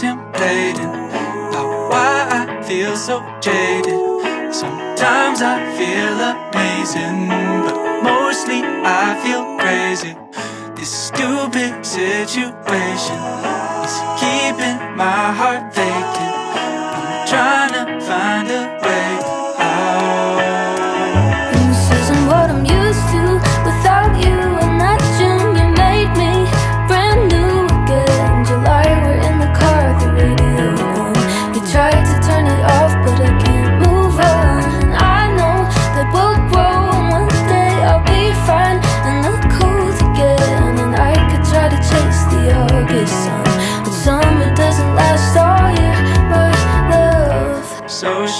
contemplating about why I feel so jaded. Sometimes I feel amazing, but mostly I feel crazy. This stupid situation is keeping my heart vacant. I'm trying to find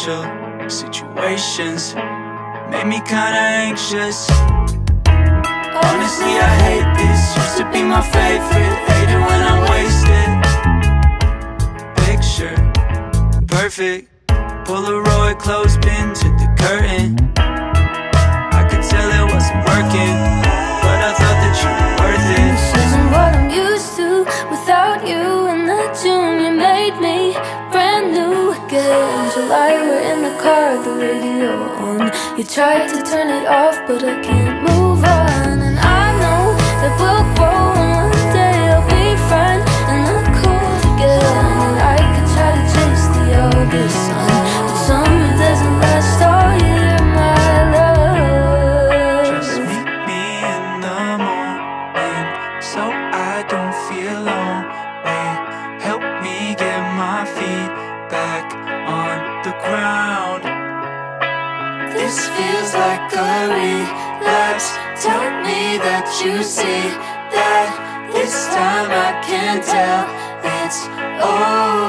social situations made me kinda anxious. Honestly, I hate this. Used to be my favorite. Hate it when I'm wasted. Picture perfect. Polaroid clothespin to the curtain. I could tell it wasn't working, but I thought that you were worth it. This isn't what I'm used to without you and that June you made me brand new again. July, the car, the radio on. You tried to turn it off, but I can't move on. And I know that we'll grow and one day I'll be fine in the cold again. And I could try to chase the August sun, but summer doesn't last all year, my love. Just meet me in the morning so I don't feel lonely. Help me get my feet back on the ground. This feels like a relapse. Tell me that you see that this time I can tell it's over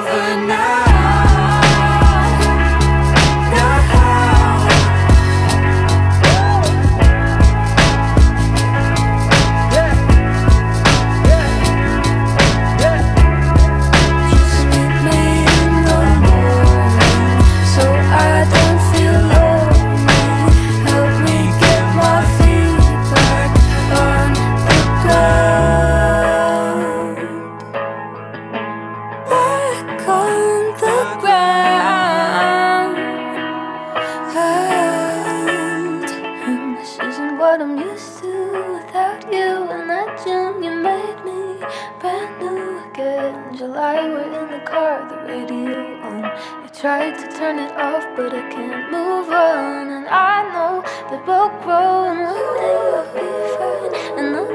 And this isn't what I'm used to without you and that June you made me brand new again. July, we're in the car, the radio on. You tried to turn it off, but I can't move on. And I know that we'll grow and we'll be fine in